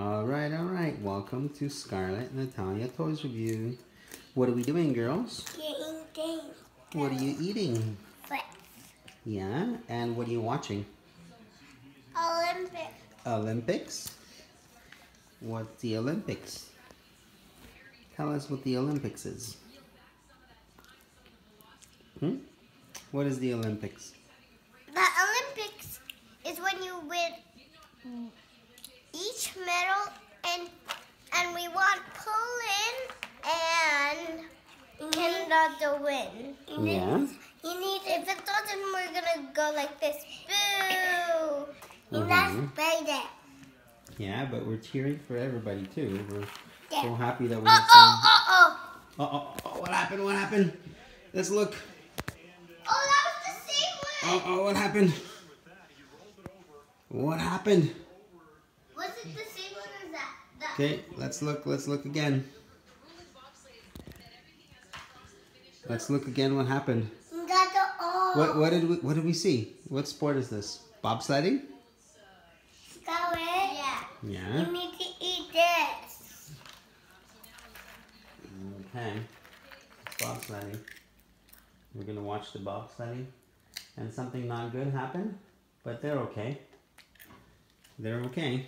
All right, all right. Welcome to Scarlett and Natalia Toys Review. What are we doing, girls? Getting things. What are you eating? But Yeah, and what are you watching? Olympics. Olympics? What's the Olympics? Tell us what the Olympics is. Hmm? What is the Olympics? The Olympics is when you win each medal and and we want Poland and Canada to win. Yeah. You need if it doesn't we're gonna go like this. Boo! Mhm. That's better. Yeah, but we're cheering for everybody too. We're so happy that we Uh have oh, some. uh oh. Uh oh, oh, what happened? What happened? Let's look. Oh, that was the same one. Oh, oh, what happened? What happened? Was it the same one as that? that Okay, let's look. Let's look again. Let's look again. What happened? You got the. What what did we what did we see? What sport is this? Bobsledding? Scarlett. Yeah. Yeah. You need to eat this. Okay. It's bobsledding. We're gonna watch the bobsledding, and something not good happened, but they're okay. They're okay.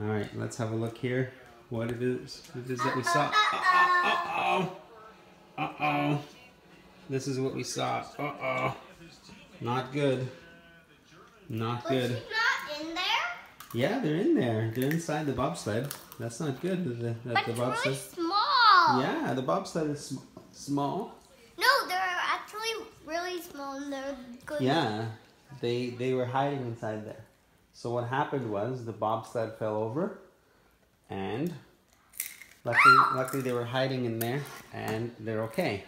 All right, let's have a look here. What it is? It is that we saw? Uh oh. Uh oh. This is what we saw. Uh oh. Not good. Not good. not in there? Yeah, they're in there. They're inside the bobsled. That's not good. The, the, But the it's really small. Yeah, the bobsled is sm- small. No, they're actually really small and they're good. Yeah, they they were hiding inside there. So what happened was the bobsled fell over, and luckily luckily they were hiding in there, and they're okay.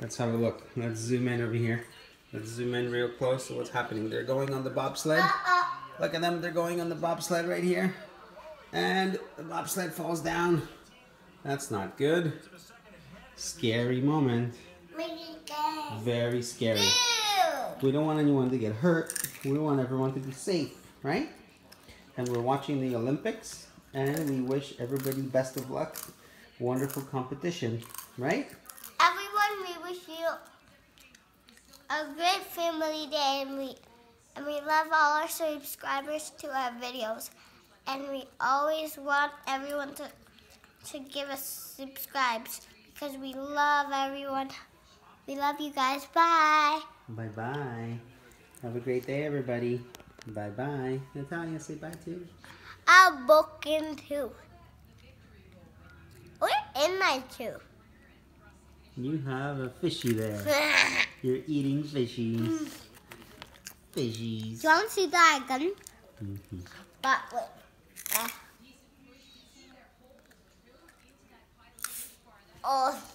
Let's have a look. Let's zoom in over here. Let's zoom in real close to what's happening. They're going on the bobsled. Look at them. They're going on the bobsled right here, and the bobsled falls down. That's not good. Scary moment. Very scary. We don't want anyone to get hurt. We want everyone to be safe, right? And we're watching the Olympics, and we wish everybody best of luck. Wonderful competition, right? Everyone, we wish you a great family day and we and we love all our subscribers to our videos. And we always want everyone to to give us subscribes because we love everyone. We love you guys. Bye. Bye bye. Have a great day, everybody. Bye bye. Natalia, say bye too. I'm booking too. Where am I too? You have a fishy there. You're eating fishies. Mm. Fishies. Do you want to see dragon? Mm -hmm. But wait. Uh. Oh.